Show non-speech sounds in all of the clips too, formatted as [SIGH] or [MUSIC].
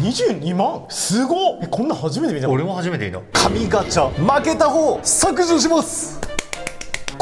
22万？すごっ。えこんなん初めて見た俺も初めて見た。神ガチャ。負けた方削除します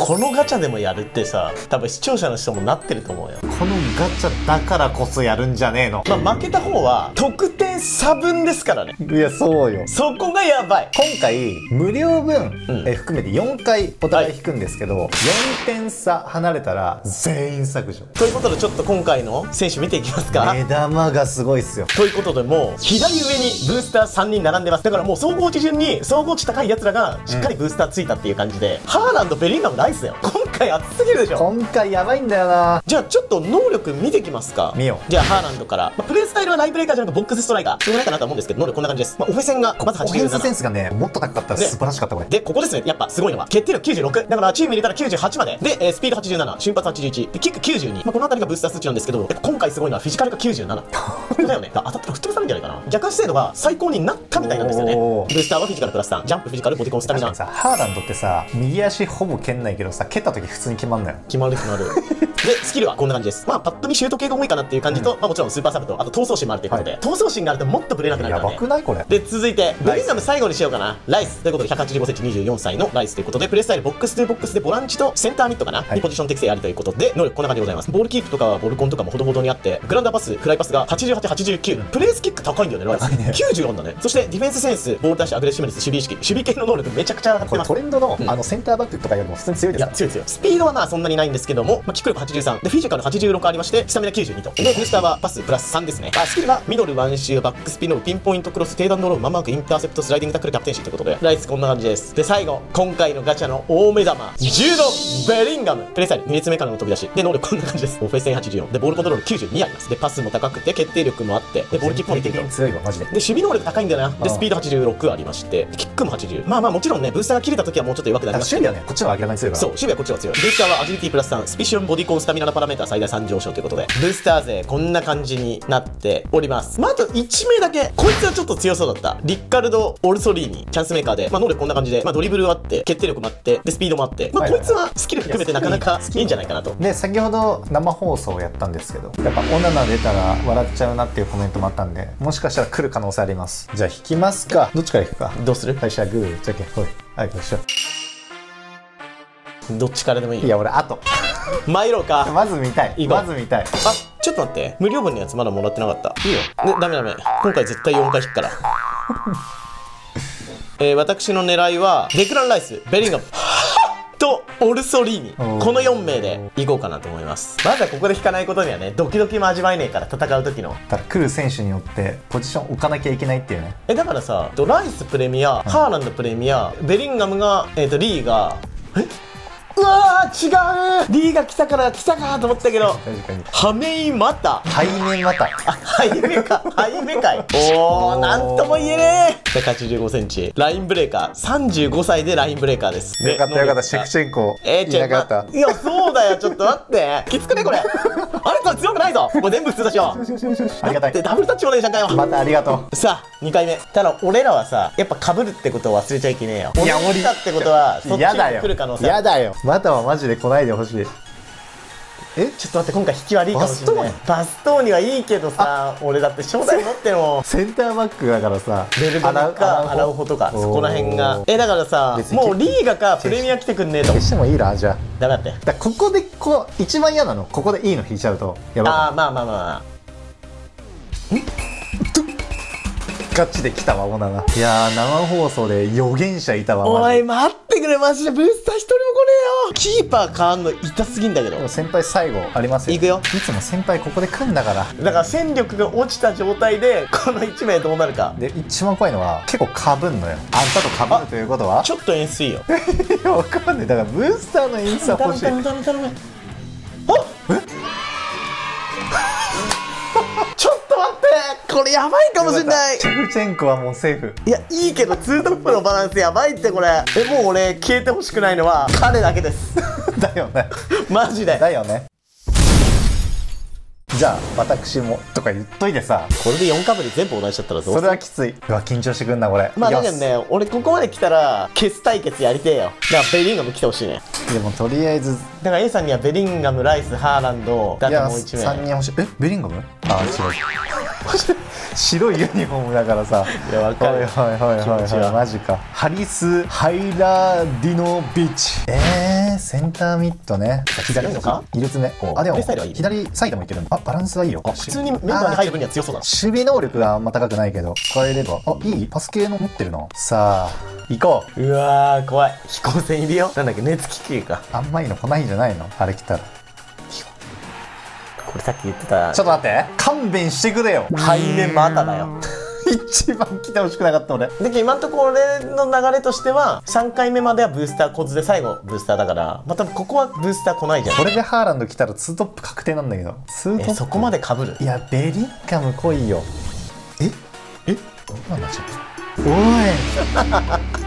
このガチャでもやるってさ多分視聴者の人もなってると思うよ。このガチャだからこそやるんじゃねえの。まあ負けた方は得点差分ですからね。いやそうよ。そこがやばい。今回無料分、うん。え含めて4回お互い引くんですけど、4点差離れたら全員削除。ということでちょっと今回の選手見ていきますか、目玉がすごいっすよ。ということでもう左上にブースター3人並んでます。だからもう総合値順に総合値高いやつらがしっかりブースターついたっていう感じで、ハーランドベリンガムライスだよ今回熱すぎるでしょ今回やばいんだよなじゃあちょっと能力見てきますか見よじゃあハーランドから、まあプレースタイルはラインブレーカーじゃなくボックスストライカーしょうがないかなと思うんですけど能力こんな感じです、まあ、オフェセンがまずオフェンスセン87スがねもっと高かったらね素晴らしかったこれで、ここですね。やっぱすごいのは、決定力96。だからチーム入れたら98まで。で、えースピード87、瞬発81、で、キック92。まあ、この辺りがブースター数値なんですけど、今回すごいのはフィジカルが97。だよね。当たったら吹っ飛ばされるんじゃないかな。逆足精度が最高になったみたいなんですよね。ブースターはフィジカルプラス3、ジャンプ、フィジカル、ボディコン、スタミナハーランドってさ右足ほぼ蹴んないけどさ蹴った時普通に決まんない決まる決まる。[LAUGHS] で、スキルはこんな感じです。まあ、パッと見シュート系が多いかなっていう感じと、まあもちろんスーパーサブと、あと闘争心もあるということで、は闘争心があるともっとブレなくなるやばからね。くないこれ。で続いてベリンガム最後にしようかな。ライス。ということで185センチ24歳のライスということでプレースタイルボックス2ボックスでボランチとセンターミッドかな、はい。にポジション適性ありということで能力こんな感じでございます。ボールキープとかボルコンとかもほどほどにあってグランダーパスフライパスが8889、プレースキック高いんだよねライス、ね。90あんだね。そしてディフェンスセンスボール奪取アグレッシブネス守備意識守備系の能力めちゃくちゃ上がってます。トレンドの,、うん。あのセンターバックとかよりも普通に強いですか？いや強い強いスピードはまあそんなにないんですけども、まあ、キック力83でフィジカル86ありましてスタミナ92と。でブースターはパスプラス3ですね、まあ、スキルはミドルワンシューバックスピンロブピンポイントクロス低弾道ロブマンマークインターセプトスライディングタックルキャプテンシーということで。ライスこんな感じです。で最後今回のガチャの大目玉。ジュードベリンガム。プレースタイル2列目からの飛び出し。で能力こんな感じです。オフェス1084でボールコントロール92あります。でパスも高くて決定力もあって。でボールキープも似てる強いわマジで。で守備能力高いんだよな。でスピード86ありまして。キックも80まあまあもちろんねブースターが切れた時はもうちょっと弱くなりあますけど。守備はねこっちの明らかに強いからそう、守備はこっちが強い。ブースターはアジリティプラス3、スピションボディコンスタミナのパラメータ最大3上昇ということで、ブースター勢こんな感じになっております。まあ、あと1名だけ、こいつはちょっと強そうだった。リッカルド・オルソリーニ、チャンスメーカーで、まあ、能力こんな感じで、まあ、ドリブルあって、決定力もあって、で、スピードもあって、まあ、こいつはスキル含めてなかなかいやいいんじゃないかなと。で先ほど生放送をやったんですけど。やっぱオナナ出たら笑っちゃうなっていうコメントもあったんでもしかしたら来る可能性あります。じゃあ引きますか。どっちから引くか。どうする？最初はグーじゃけんほい。はいよいしょどっちからでもいいいや俺あと参ろうか。まず見たいいいかまず見たいあ、ちょっと待って。無料分のやつまだもらってなかった。いいよで、ダメダメ。今回絶対4回引くから。[LAUGHS] えー、私の狙いは、デクラン・ライス、ベリンガム、[LAUGHS] と、オルソリーニ。おーこの4名でいこうかなと思います。まずはここで引かないことにはね、ドキドキも味わえねえから、戦う時の。ただ来る選手によってポジション置かなきゃいけないっていうねえ、だからさ、とライスプレミア、ハーランドプレミア、ベリンガムが、えっ、と、リーが、え？うわー違うリーが来たから来たかと思ったけど、確かにハメイマタ。背面またあ、ハイメか、ハイメかい。おー、なんとも言えねえ。185センチ、ラインブレーカー、35歳でラインブレーカーです。よかったよかったシェクェチェンコえー、いなかったまいや、そうだよ、ちょっと待って。きつくね、これ。あれ、これ強くないぞ。もう全部普通だしよ。ありがたいで、ダブルタッチもねえじゃんかよ。またありがとさあ、2回目。ただ、俺らはさ、やっぱ被るってことを忘れちゃいけねえよ。いや俺来たってことは、そっちに来る可能性。やだよまたはマジで来ないでほしい。え？ちょっと待って、今回引き悪いかもしれない。バストーニ？はいいけどさ、俺だって初代持っても。[LAUGHS] センターバックだからさベルガムかアラウホとかそこら辺が。えだからさもうリーガかプレミア来てくんねえと。消してもいいらじゃあ。ダメだって。だここでこう一番嫌なの。ここでいいの引いちゃうと。やばああまあまあまあ。まガチで来たわオナナいやー生放送で予言者いたわあおい待ってくれマジで。ブースター一人も来ねえよ。キーパー変わんの痛すぎんだけど。先輩最後ありますよ。行くよ。いつも先輩ここで来んだから。だから戦力が落ちた状態でこの1名どうなるか。で一番怖いのは結構かぶんのよ。あんたとかぶるということは？ちょっと演出いいよ。[LAUGHS] いやわかんない。だからブースターのインスタ欲しい。頼む頼む頼むこれやばいかもしれない。チェフチェンコはもうセーフ。いやいいけどツートップのバランスやばいってこれ。えもう俺消えてほしくないのは彼だけです。[LAUGHS] だよね。[LAUGHS] マジで。だよねじゃあ私もとか言っといてさ。これで4かぶり全部同じだったらどうそれはきつい。うわ緊張してくんなこれ。まあだけどね俺ここまで来たらケス対決やりてえよ。だからベリンガム来てほしいね。でもとりあえずだから A さんにはベリンガムライスハーランドだいやともう1 3名人欲しい。えベリンガム？あ違う [LAUGHS] 白いユニフォームだからさ。いやわかる。はいはいはいははいは。いマジか。ハリス・ハイラディノビッチ。えー、センターミットね。左のか？入れつねあでも左サイドもいけるんだあバランスはいいよ。普通にメンバーに入る分には強そうだな。守備能力があんま高くないけど使えれば。あいい。パス系の持ってるな。さあ。行こう。うわー怖い。飛行船いるよ。なんだっけ？熱気球か。あんまいいの来ないんじゃないの？あれ来たらこれさっき言ってたちょっと待って。勘弁してくれよ。背面まただよ。[LAUGHS] 一番来てほしくなかった俺。で今んところ俺の流れとしては3回目まではブースターコツで最後ブースターだからまたここはブースター来ないじゃん。これでハーランド来たら2トップ確定なんだけど。2トップえそこまでかぶる？いやベリンガム来いよ。え？え？どうなんだちょっとおい。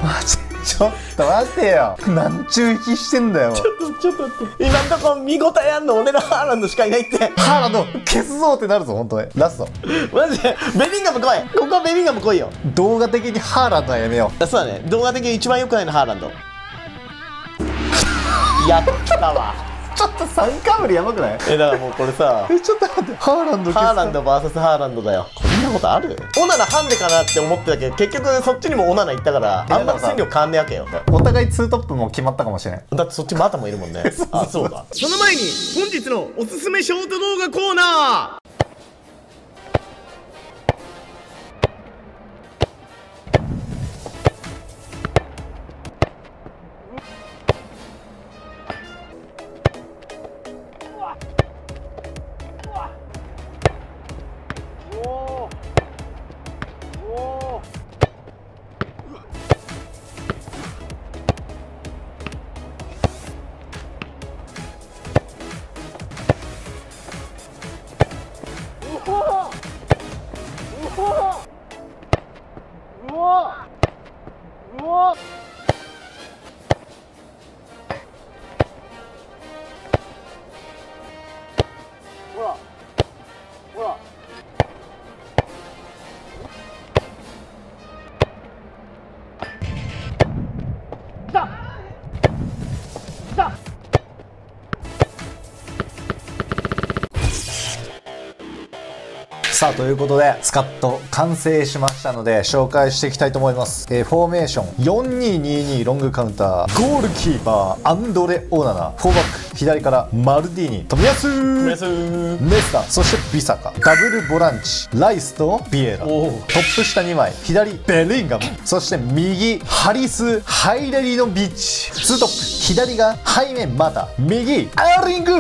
マ [LAUGHS] ジちょっと待てよ。なんちゅう引きしてんだよ。ちょっと待って。今んところ見応えあんの俺のハーランドしかいないって。ハーランド消すぞってなるぞ本当に。ラスト。マジで？ベリンガム来い。ここはベリンガム来いよ。動画的にハーランドはやめよあそうだね。動画的に一番良くないのハーランド。やったわ。うちょっと三かぶりやばくない？えだからもうこれさ。えちょっと待って。ハーランドハーランド VS ハーランドだよことある？オナナハンデかなって思ってたけど結局そっちにもオナナ行ったからあんまり戦力変わんねえわけよ。お互い2トップも決まったかもしれないだってそっちマタもいるもん。ね [LAUGHS] あそうだその前に本日のおすすめショート動画コーナーさあということでスカット完成しましたので紹介していきたいと思います、えーフォーメーション4222ロングカウンター。ゴールキーパーアンドレ・オーナナフォーバック左からマルディーニ。冨安。メスーネスタそしてビサカ。ダブルボランチ。ライスとビエラトップ下2枚。左ベリンガム。そして右ハリス・ハイレリのビッチ。ツートップ。左が背面また右アーリング。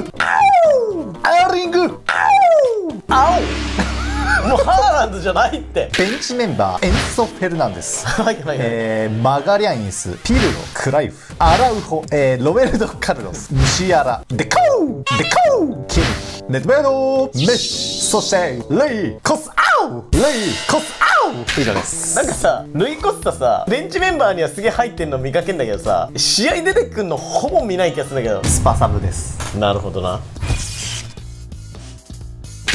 アーリング。青もうハーランドじゃないって。ベンチメンバーエンソ・フェルナンデス。はいはいはい、えー、マガリャンイス、ピルロ、クライフ、アラウホ、えー、ロベルト・カルロス、ムシアラ、デカウデカウキム、ネトベード、メッシ、そして、レイ、コスアウレイ、コスアウ以上です。なんかさルイ・コスタさベンチメンバーにはすげえ入ってんの見かけんだけどさ試合出てくんのほぼ見ない気がするんだけど。スパサブです。なるほどな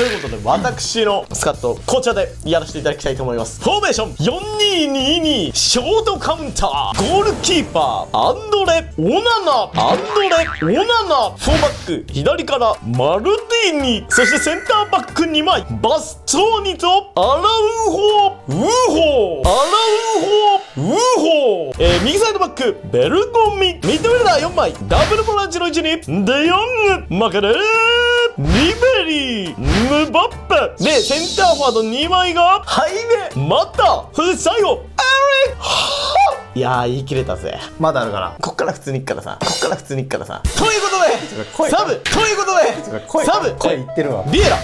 ということで私のスカットこちらでやらせていただきたいと思います。フォーメーション。4222ショートカウンター。ゴールキーパーアンドレオナナ。アンドレオナナ。フォーバック左からマルディーニそしてセンターバック2枚。バストーニとアラウホウーホー。アラウホウーホー、えー右サイドバックベルゴミ。ミッドフィルダー4枚。ダブルボランチの位置に。デヨング。マカレー。リベリームバッペでセンターフォワード2枚がハイメまたそして最後エリいやー言い切れたぜ。まだあるから。こっから普通にいくからさ。こっから普通にいくからさ。ということで声サブということで声サブ声言ってるわ。ビエラ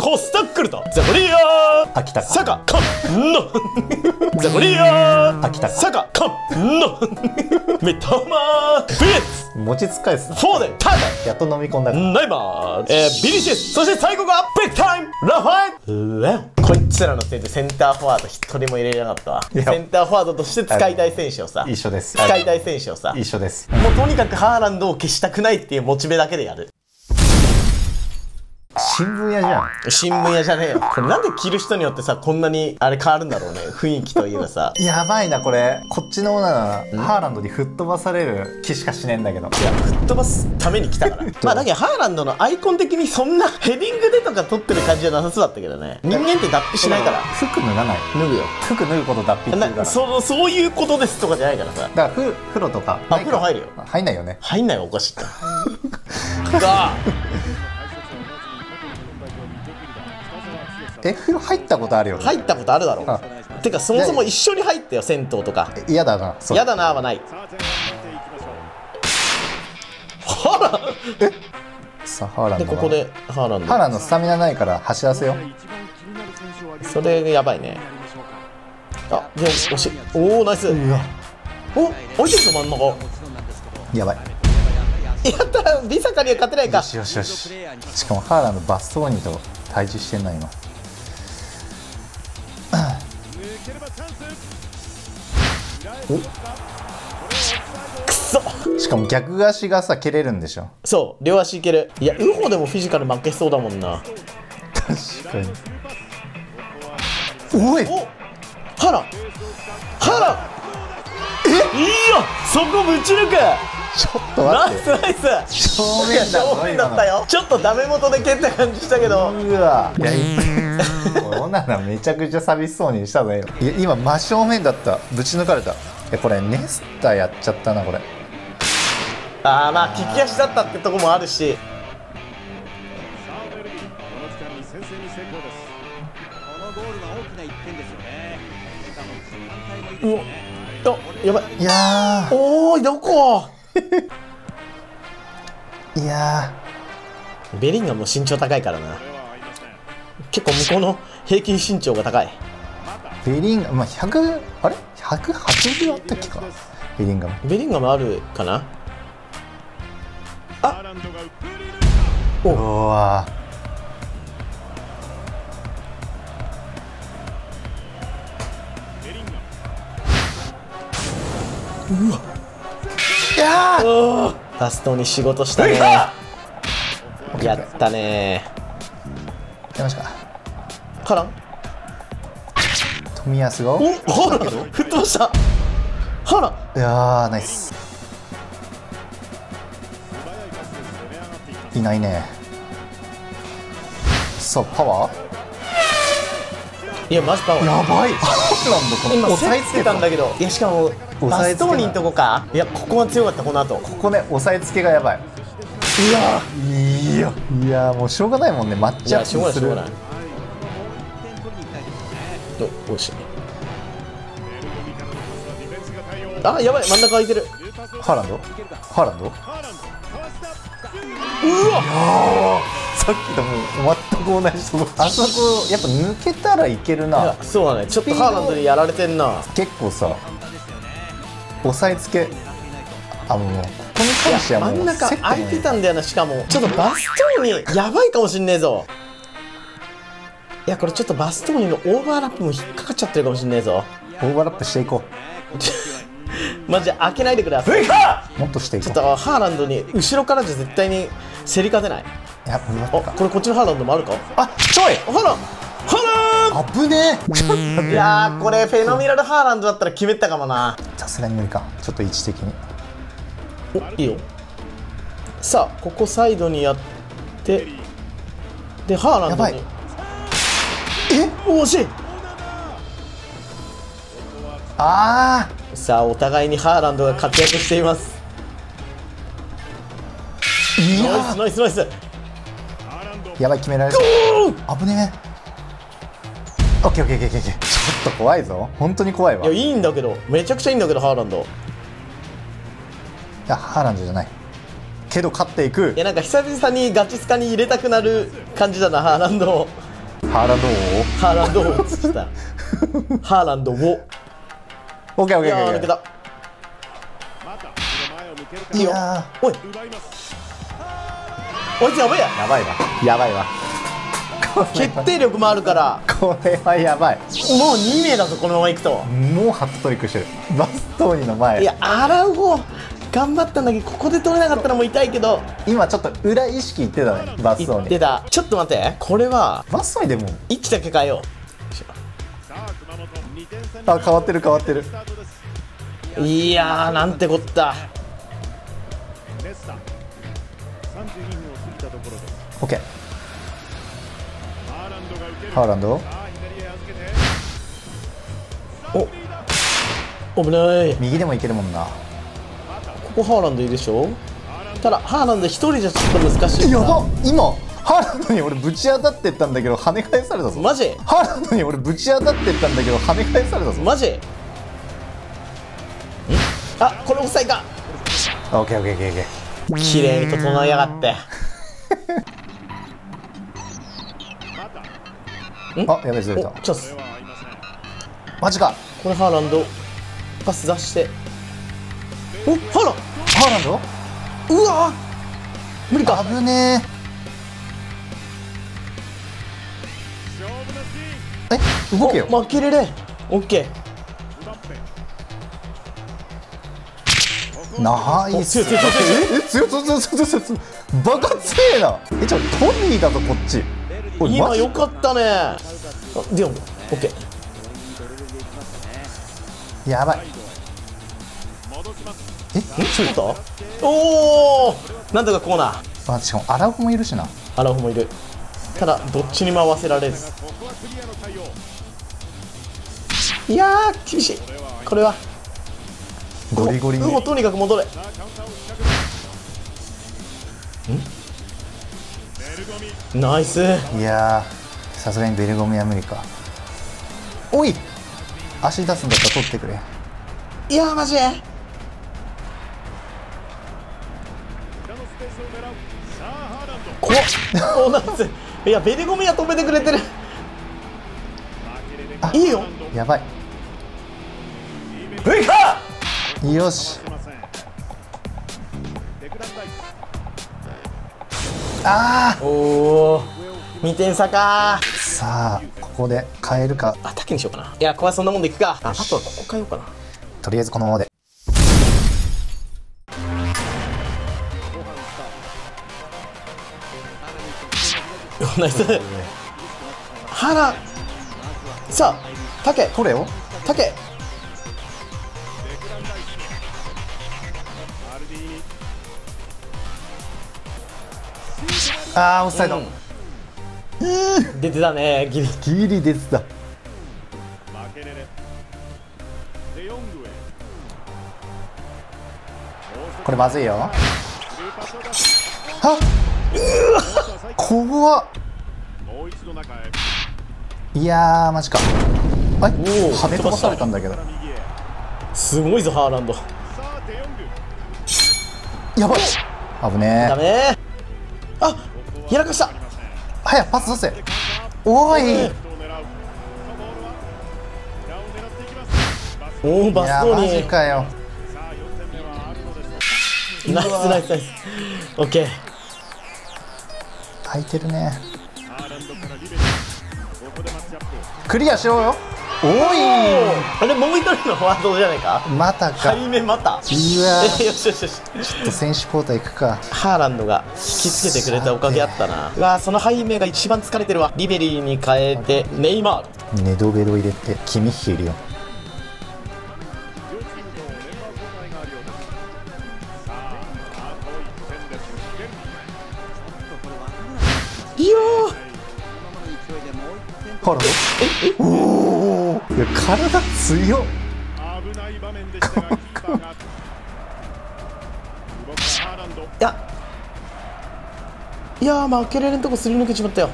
コスタックルとザボリアー秋田か。サカカンノ。ザボリアー秋田か。サカカンノ。メタマービエツ。餅つかえすな。フォーデンタイやっと飲み込んだ。ナイマー、えー、ビリシエス。そして最後がビッグタイム。ラファエル。レこいつらのせいでセンターフォワード一人も入れれなかったわ。センターフォワードとして使いたい選手をさ一緒です。使いたい選手をさ一緒です。もうとにかくハーランドを消したくないっていうモチベだけでやる新聞屋じゃん。新聞屋じゃねえよ。これなんで着る人によってさこんなにあれ変わるんだろうね。雰囲気といえばさ。やばいなこれ。こっちのオーナーハーランドに吹っ飛ばされる気しかしねえんだけど。いや吹っ飛ばすために来たから。[LAUGHS] まあだけどハーランドのアイコン的にそんな [LAUGHS] ヘディングでとか撮ってる感じじゃなさそうだったけどね。人間って脱皮しないから。服脱がない。脱ぐよ。服脱ぐこと脱皮って言うから。なそそういうことですとかじゃないからさ。だからふ風呂とかあ風呂入るよ。入んないよね。入んないよおかしいって。[LAUGHS] がえ風呂入ったことあるよね。入ったことあるだろあてかそもそも一緒に入ったよ銭湯とか。え嫌だなそれやだなはない。ほらさあハーランドがでここでハーランドハーランドスタミナないから走らせよそれやばいね。あでも惜しい。おおナイス。うわ。お置いてるぞ真ん中。やばい。やったビサカには勝てないか。よしよしよし。しかもハーランドバストーニと対峙してんな今くそ。しかも逆足がさ蹴れるんでしょ。そう両足いける。いやウホでもフィジカル負けそうだもんな。確かに。おいおハラハラえ？いいよそこぶち抜くちょっとナイ待って。スナイス。正面だぞ正面だったよちょっとダメ元で蹴った感じしたけど。うわ。いやこんなのめちゃくちゃ寂しそうにしたぞ今。いや今真正面だった。ぶち抜かれた。えこれネスタやっちゃったなこれ。ああまあ利き足だったってとこもあるし。うおあやばい。いやおーいどこ？ーいやベリンガムも身長高いからな。結構向こうの平均身長が高い。ーベリンガムまあ100あれ？180あったっけか。ベリンガムベリンガムあるかな？うわいやーバストに仕事したね。やったね。出ましたハラン？富安が？おハラン吹っ飛ばした。ハラン？いやーナイス。いないね。さあパワー？いやマジパワー。やばい。ハーランドこ今の押さえつけたんだけど。いやしかもバストーニんとこか？いやここは強かったこの後。ここね押さえつけがやばい。いやいやいやもうしょうがないもんね。マッいチアップやしょうがないする。しょうがない。おおしあやばい真ん中空いてる。ハーランド？ハーランド？うわ。さっきともう全く同じとこ。[LAUGHS] あそこやっぱ抜けたらいけるいなやそうだね。ちょっとハーランドにやられてんな。結構さ押さえつけ。あもうここに関してはもう真ん中空いてたんだよなしかも。ちょっとバストーニやばいかもしんねえぞ。いやこれちょっとバストーニのオーバーラップも引っかかっちゃってるかもしんねえぞ。オーバーラップしていこ [LAUGHS] マジで開けないでください。ちうもっとしていこょっとハーランドに後ろからじゃ絶対に競り勝てない。うやこれこっちのハーランドもあるか？あちょい！ハランハ危ねえちょっとランいやーこれフェノミナルハーランドだったら決めたかもな。さすがに無理かちょっと位置的に。おいいよ。さあここサイドにやってでハーランドに。え？惜しい。あさあお互いにハーランドが活躍しています。あいナイやスナイスナイス。ーやばい決められそう。危ねえオッケーオッケーオッケーオッケー。ちょっと怖いぞ。本当に怖いわ。いやいいいんだけどめちゃくちゃいいんだけどハーランド。やハーランドじゃない。けど勝っていく。いやなんか久々にガチスカに入れたくなる感じだなハーランドを。ハーランドをハーランドをつった。[LAUGHS] ハーランドを。オッケーオッケーオッケーたいやおいおいつやばい。やーやばいわ。やばいわ決定力もあるから。これはやばい。もう2名だぞこのままいくと。もうハットトリックしてる。バストーニの前。いやアラウホ頑張ったんだけどここで取れなかったらもう痛いけど。今ちょっと裏意識いってたねバッソ言ってーにた。ちょっと待って。これはバッソーにでも。位置だけ変えよあ変わってる変わってる。ういやーなんてこった。オッケーハーランド。お。危ない。右でもいけるもんな。ここハーランドいるでしょ？ただハーランド一人じゃちょっと難しいかやば。ら今ハーランドに俺ぶち当たってったんだけど跳ね返されたぞ。マジ？ハーランドに俺ぶち当たってったんだけど跳ね返されたぞ。マジ？ん？あこれ抑えかオッケーオッケーオッケーオッケー。綺麗に整いやがってあやべえずれた。おチャンス。マジか。これハーランドパス出して。おハーランハー！ランドうわ無理か。危ねえ。え動けよ。お負けれれオッケナイスええ強い強い強い強い。強い強いバカ強えな。えちょトニーだぞこっち今よかったね。あディオンオッケーやばい。え？ちょっと？おおなんとかコーナー。あしかもアラフもいるしな。アラフもいる。ただどっちにも合わせられず。いやー厳しい。これは。ゴリゴリに。もうとにかく戻れナイス。いやーさすがにベルゴミは無理かおい足出すんだったら取ってくれ。いやーマジで。怖っ。[LAUGHS] おナイスいやベリゴミは止めてくれてる。いいよ。やばい。ブイカよしあーおお2点差かーさあここで変えるかあ、竹にしようかな。いや、これはそんなもんでいくか。あ、あとはここ変えようかな。とりあえずこのままで [LAUGHS] ナイス。[LAUGHS] 原。さあ、竹、取れよ竹。あーオフサイド、うん。出てたね、ギリ。ギリ出てた。これまずいよ。はっ。怖っ。いやーマジか。あれ？おー跳ね飛ばされたんだけど。すごいぞ、ハーランド。やばい。危ねダえメあ、やらかした。早くパス出せおいいおお、バストやマジーかよに。ナイス、ナイス、ナイス。オッケー。空いてるねクリアしようよおあれ、もう一人のフォワードじゃないか？いまたか背面また。うわえよしよしよし。ちょっと選手交代いくかハーランドが引きつけてくれたおかげあったな。うわーその背面が一番疲れてるわ。リベリーに変えて、ネイマール。ネドベロ入れてキミッヒいるよ強っ。い場面でしたがキーパーが動かハーランド。いや。いやー負けられんとこすり抜けちまったよ。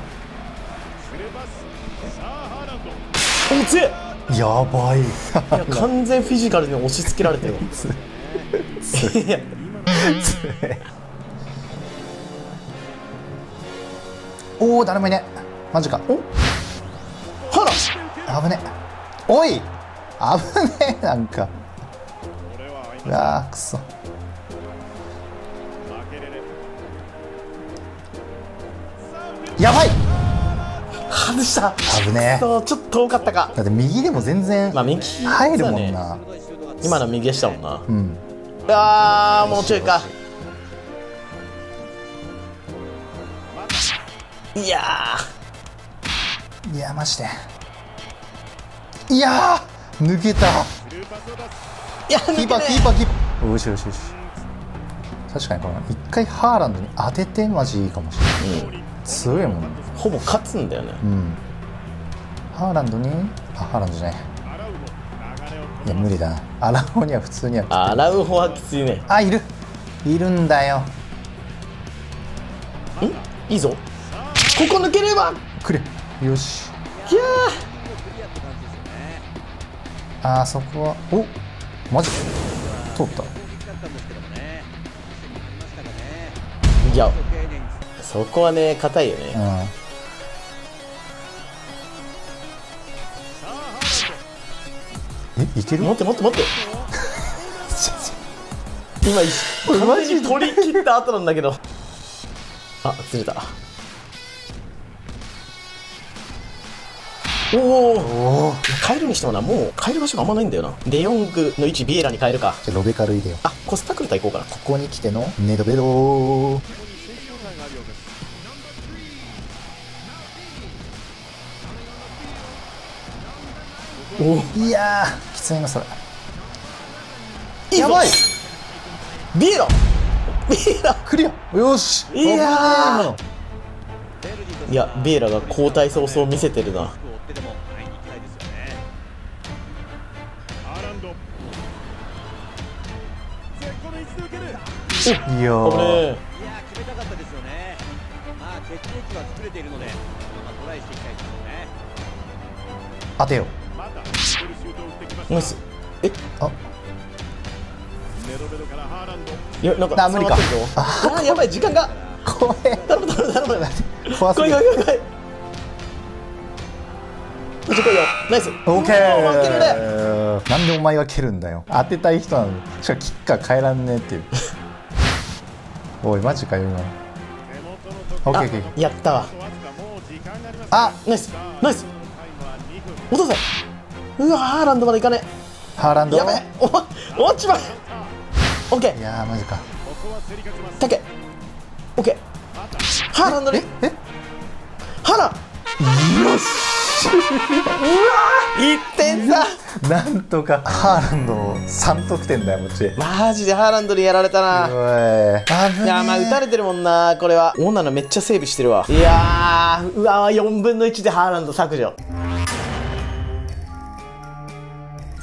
お強いやばい。いや完全フィジカルに押し付けられてるわいや。おお誰もいね。マジか。お？ハラ危ね。おい危ねえなんか。うわーくそ。やばい！外した。危ねえ。ちょっと遠かったか。だって右でも全然入るもんな、今の右でしたもんな。うん。あーもうちょいか。いやいやマジで。いやー抜けた。ーいやキーパーキーパーキーパー。よしよしよし確かにこの一回ハーランドに当ててマジいいかもしれない、強いもんね。ほぼ勝つんだよね。うん。ハーランドにあハーランドじゃない。いや無理だな。アラオには普通にはあ洗う方はきついね。あいる。いるんだよ。いいぞ。ここ抜ければくれ。よし。いやあーそこは。おマジ？で通った。ーいやそこはね硬いよね。うん。えいける？待って待って待って。[LAUGHS] 今一瞬完全に取り切った後なんだけど。あ釣れたおお変えるにしてもなもう変える場所があんまないんだよな。デヨングの位置ビエラに変えるか。じゃあロベカルよ。あコスタクルタ行こうかなここに来てのネドベドー。おいやーきついなそれ。やばい。ビエラ。ビエラクリア。よし。いやい。やビエラが交代早々見せてるないやこー。決めたかったですよね。まあ決定機は作れているので、まあトライしていきたいですよね。当てよナイス。え？あ。いやなんかあ無理か。あーやばい時間が。怖え頼む頼む頼む。怖すぎる。来い来い来い来いこいよ。ナイス。オッケうわ負けるね。ーなんでお前が蹴るんだよ。当てたい人なのにしかもキッカー変えらんねえっていう。[LAUGHS] おいマジかよ今のオッケーオッケーオッケー。やったわ。あナイス。ナイス。落とせ。うわハーランドまで行かねハーランド？えやべえ。お落ちまえオッケー。いやーマジか。たけオッケー。ハーランドにえ？ハーラン。よし1点差。なんとかハーランド3得点だよこっち。マジでハーランドにやられたな。おい。やまあ打たれてるもんなこれは。オーナーのめっちゃセーブしてるわ。いやーうわ4分の1でハーランド削除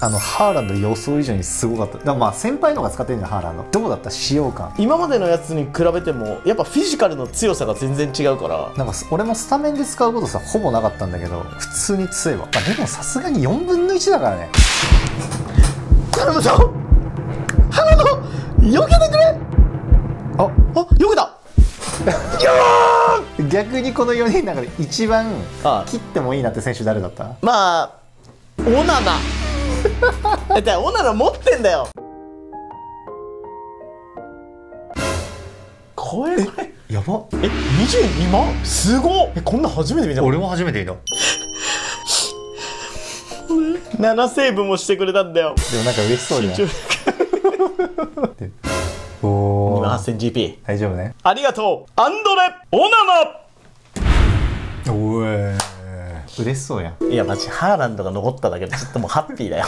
あのハーランド予想以上にすごかった。だまあ先輩の方が使ってるじゃんハーランド。どうだった？使用感。今までのやつに比べてもやっぱフィジカルの強さが全然違うから。なんか俺もスタメンで使うことさほぼなかったんだけど普通に強いわ、まあ、でもさすがに4分の1だからね。頼むぞハーランド避けてくれ。あ。あ避けた。[LAUGHS] 逆にこの4人の中で一番切ってもいいなって選手誰だった？まあオナナ [LAUGHS] だってオナナ持ってんだよ。これこれやば。え22万？すごっ。えこんなん初めて見た俺も初めて見た。7セーブもしてくれたんだよ。でもなんか嬉しそうじゃん。おお2 8000GP 大丈夫ね。ありがとう。アンドレ・オナおえ嬉しそうやん。いやマジハーランドが残っただけでちょっともうハッピーだよ。